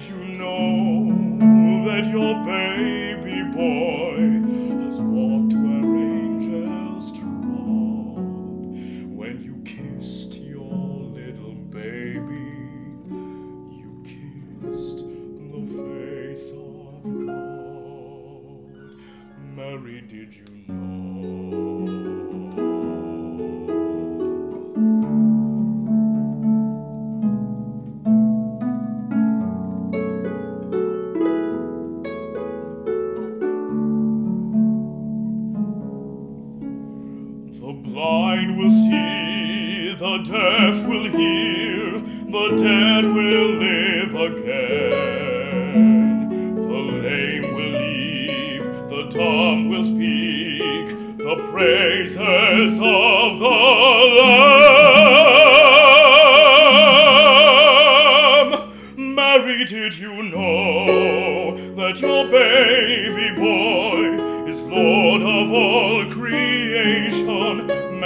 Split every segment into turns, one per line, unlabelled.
did you know that your baby boy has walked where angels trod? When you kissed your little baby, you kissed the face of God. Mary, did you know? Blind will see, the deaf will hear, the dead will live again. The lame will leap, the dumb will speak, the praises of the Lamb. Mary, did you know that your baby boy is Lord of all creation?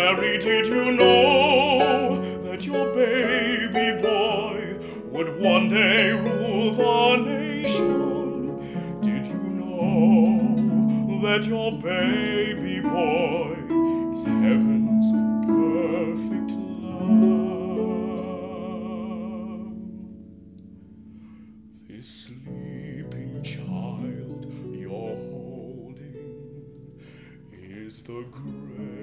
Mary, did you know that your baby boy would one day rule the nation? Did you know that your baby boy is heaven's perfect lamb? This sleeping child you're holding is the great,